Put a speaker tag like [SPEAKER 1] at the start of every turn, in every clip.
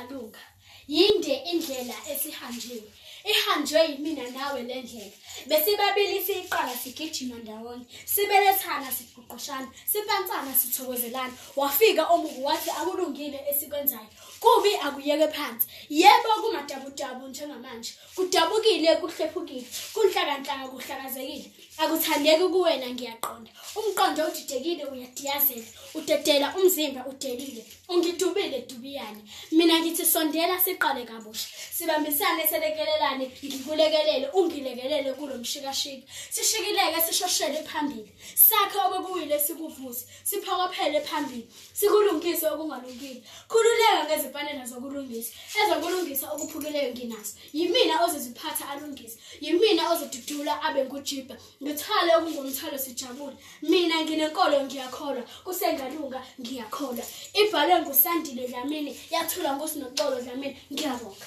[SPEAKER 1] sengalunga yinde indlela esihanjiwe. Ihanjwe yimina nawe le ndlela. Besibabili siyiqala sigijima ndawonye. Sibelethana siguqushana sipansana sithokozelana. Wafika omuku wathi akulungile esikwenzayo. Kubi akuyeke phansi. Yebo kumadabudabu njengamanje. Kudabukile kuhlephukile kunhlakanhlaka kuhlakazekile. Akuthandeki kuwena ngiyaqonda. Umqondo udidekile uyadiyazela. Udedela umzimba udelile. Ungidubile dubiyane. Mina ngithi sondela siqale kabusha. Sibambisane selekelelane ngikulekelele ungilekelele kulo mshikashika sishikileke sishoshele phambili. Sakhe obekuyile sikuvuze siphokophele phambili sikulungise okungalungile. Khululeka ngezimfanela zokulungisa ezokulungisa okuphukileyo nginazo. Yimina ozoziphatha alungise yimina ozodudula abe ngujibha. Ngithwale okungumthwalo sijabule. Mina nginenkolo ngiyakholwa kusengalunga ngiyakholwa. Ibhalwe ngusandile dlamini yathulwa ngusinokolo dlamini ngiyabonga.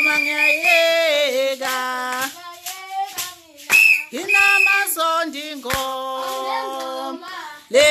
[SPEAKER 2] mangiyayeka
[SPEAKER 1] nginamasondi ingoma
[SPEAKER 2] le